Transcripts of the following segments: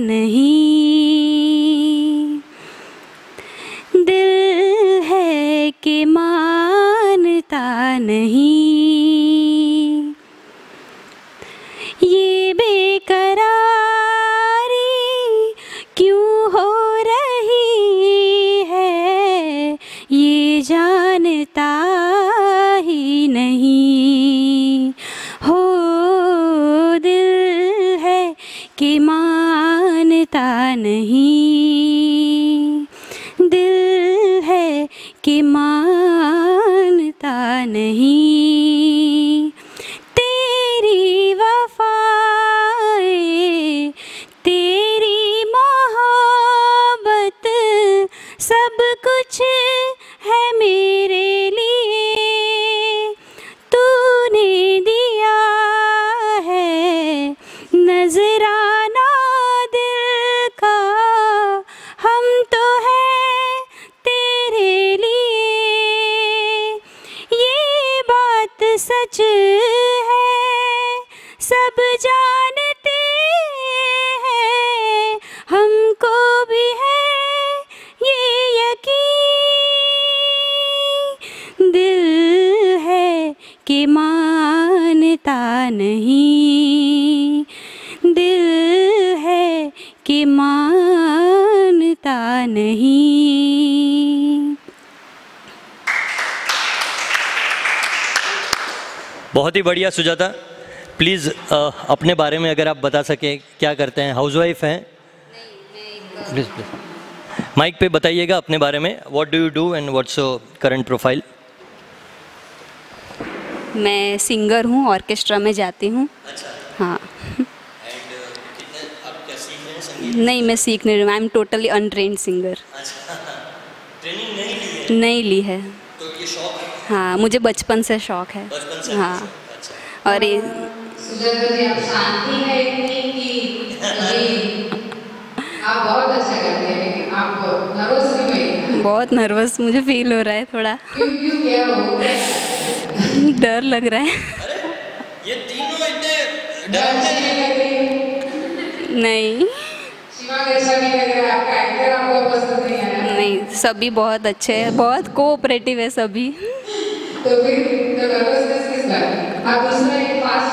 नहीं। दिल है कि मानता नहीं। ये बेकरारी क्यों हो मानता नहीं। बहुत ही बढ़िया सुजाता। प्लीज़ अपने बारे में अगर आप बता सकें क्या करते हैं? हाउसवाइफ हैं? प्लीज़ प्लीज़ माइक पे बताइएगा अपने बारे में। What do you do and what's current profile मैं सिंगर हूँ ऑर्केस्ट्रा में जाती हूँ। अच्छा। हाँ। नहीं मैं सीख नहीं रही I am totally untrain singer training नहीं ली है। है तो ये शौक है? हाँ मुझे बचपन से शौक है। बचपन से? हाँ। और ये सुजाता जी आप शांति है इतनी कि आप बहुत अच्छा करते हैं आप नर्वस क्यों है। बहुत नर्वस मुझे फील हो रहा है थोड़ा। डर लग रहा है। ये तीनों इतने डर नहीं लग रही नहीं। शिवा का अच्छा नहीं लग रहा है। आपका एक्टर आपको पसंद नहीं आया नहीं सभी बहुत अच्छे हैं बहुत कोऑपरेटिव है सभी। तो फिर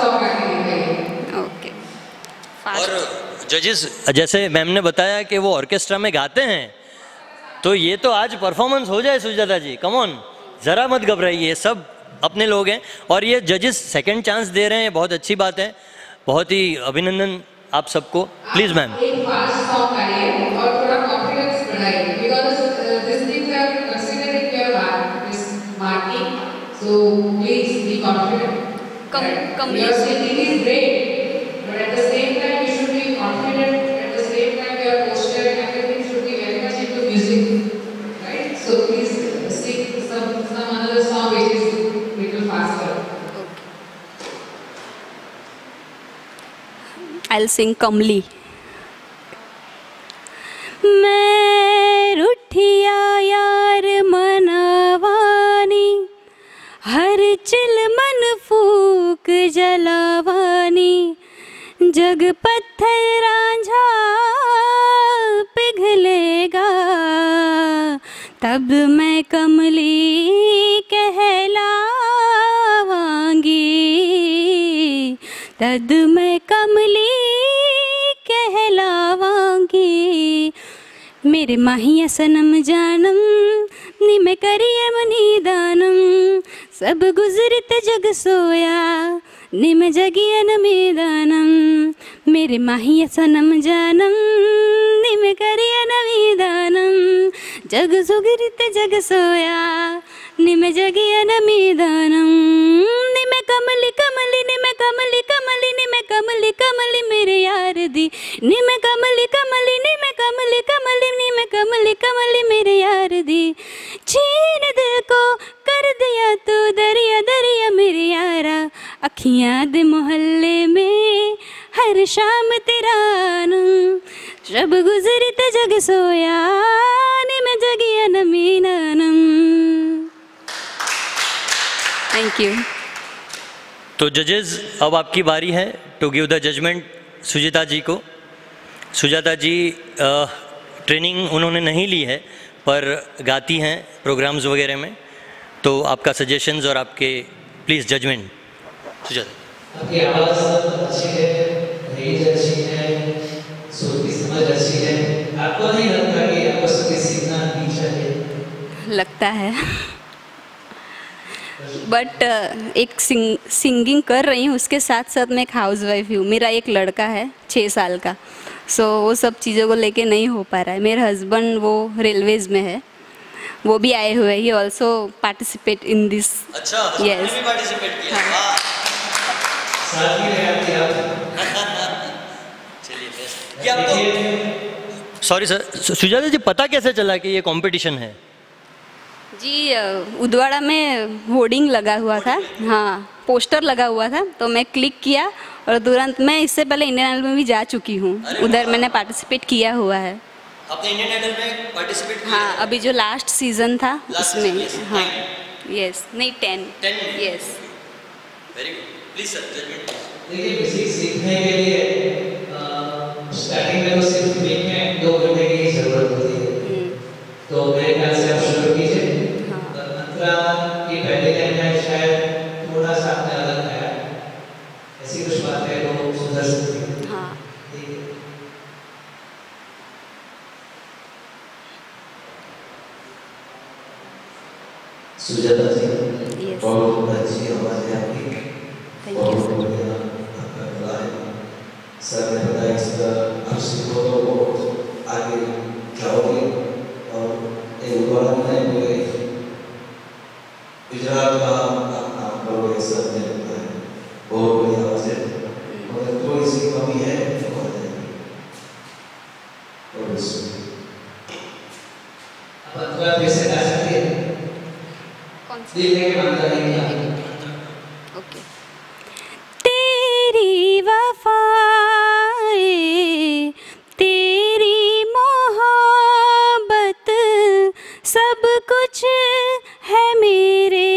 तो ओके और जजेस जैसे मैम ने बताया कि वो ऑर्केस्ट्रा में गाते हैं तो ये तो आज परफॉर्मेंस हो जाए सुजाता जी कम ऑन ज़रा मत घबराइए सब अपने लोग हैं। और ये जजेस सेकंड चांस दे रहे हैं बहुत अच्छी बात है। बहुत ही अभिनंदन आप सबको। Please ma'am so please be confident Come- come your singing is great but at the same time you should be confident at the same time your posture and everything should be very much into music right so please uh, sing some some another song which is little faster I sing Kamli मैं पत्थर रांझा पिघलेगा। तब मैं कमली कहलावांगी। तद मैं कमली कहलावांगी। मेरे माहिया सनम जानम नी निम करिए मनी दानम। सब गुजरत जग सोया, निम जगिया नमी दानम मेरे माहिया सनम जानम, निम करिए नमी दानम जग सुगरित जग सोया, निम जगिया नमी दानम निम कमली कमली, निम कमली कमली, निम कमली कमली मेरे यार दी, निम कमली कमली, निम कमली कमली, निम कमली कमली मेरे जब गुजरी ते जग सोया निम जगिया नमीनम थैंक यू तो जजेस अब आपकी बारी है to give the judgement Sujata ji को। सुजाता जी ट्रेनिंग उन्होंने नहीं ली है पर गाती हैं प्रोग्राम्स वगैरह में। तो आपका सजेशंस और आपके प्लीज़ जजमेंट सुजाता। आपकी आवाज़ अच्छी है रेंज अच्छी है। अच्छी है। आपको नहीं लगता कि आपको संगीत सीखना नहीं चाहिए? लगता है। बट एक सिंग सिंगिंग कर रही हूँ उसके साथ साथ मैं एक हाउस वाइफ हूँ। मेरा एक लड़का है छः साल का। सो so, वो सब चीज़ों को लेके नहीं हो पा रहा है। मेरे हस्बैंड वो रेलवेज में है। वो भी आए हुए ही। ऑल्सो पार्टिसिपेट इन दिस अच्छा पार्टिसिपेट किया। हाँ। वाह। साथ ही रहे आपकी आप। चलिए ये आपको सॉरी सर सुजाता जी पता कैसे चला कि ये कंपटीशन है जी उदवाड़ा में होर्डिंग लगा हुआ था। हाँ पोस्टर लगा हुआ था तो मैं क्लिक किया और तुरंत मैं इससे पहले इंडियन आइडल में भी जा चुकी हूँ। उधर मैंने पार्टिसिपेट किया हुआ है। आपने इंडियन आइडल में पार्टिसिपेट हाँ अभी जो लास्ट सीज़न था Last उसमें। season, हाँ. यस नहीं ten yes very good please sir judgement देखिए सीखने के लिए स्टार्टिंग में तो सिर्फ़ वीक में दो घंटे की ही ज़रूरत होती है तो मेरे ख्याल से आप शुरू कीजिए हाँ। मंत्रा की पहले में शायद थोड़ा सा आपने अलग खाया ऐसी कुछ बात है वो सुधर सकती है। हाँ। सुजाता जी. बहुत अच्छी आवाज़ है आपकी। बहुत बढ़िया आपका कला है। सर ने बताया इसका आप सीखो तो वो आगे जाओगे। सब कुछ है मेरे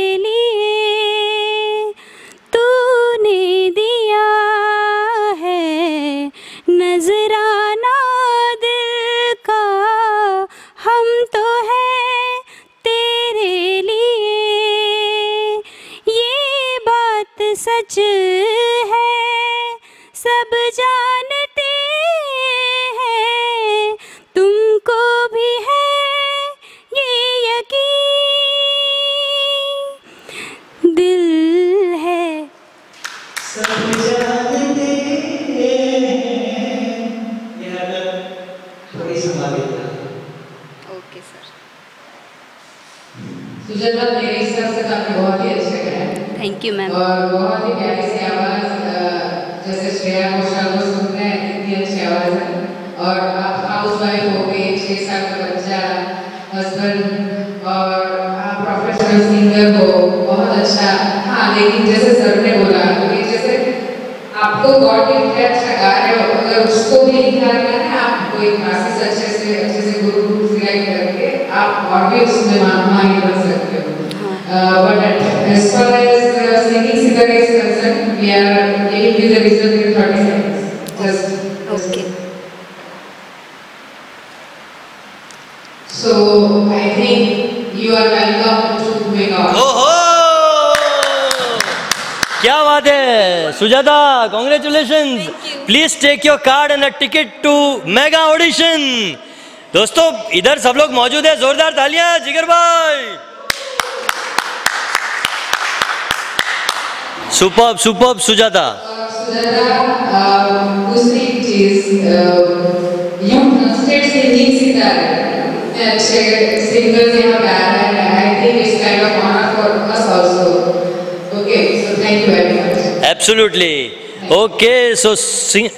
सच है सब जानते थैंक यू मैम और बहुत ही प्यारी सी आवाज़ जैसे श्रेया घोषाल को सुनते हैं इतनी अच्छी आवाज़ है। और आप हाउस वाइफ हो गई छह साल का बच्चा हस्बैंड और आप प्रोफेशनल सिंगर हो बहुत अच्छा। हाँ लेकिन जैसे सर ने बोला कि जैसे आपको गॉड गिफ्ट है अच्छा गा रहे हो अगर उसको भी निखारना है आप कोई क्लासेस अच्छे से अच्छे से गुरु सिलेक्ट करके आप और भी उसमें मा- माहिर बन सकते हो। Uh, but as far as uh, singing is concerned, we are giving you the result in 30 seconds. Just, Okay. So I think you are welcome to make our. ओहो क्या बात है Sujata congratulation please take your card and a ticket to mega audition दोस्तों इधर सब लोग मौजूद है जोरदार तालियाँ जिगर भाई सुपर सुपर सुजाता। सुजाता दूसरी चीज़ यू ट्रस्टेड सिंगिंग सितार इतने अच्छे सिंगर्स यहाँ पे आ रहे हैं I think it's kind of honour for us also okay so thank you very much absolutely okay so sing